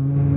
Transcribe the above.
Mm-hmm.